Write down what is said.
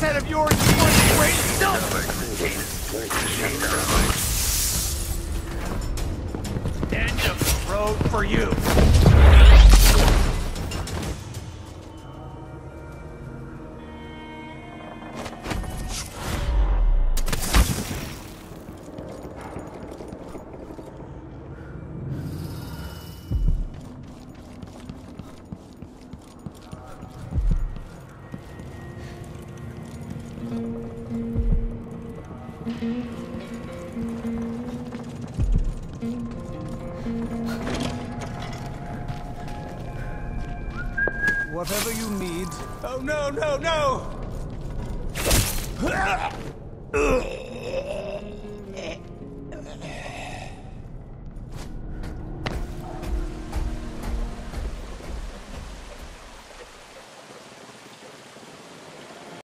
head of yours is! End of the road for you. Whatever you need. Oh no, no, no!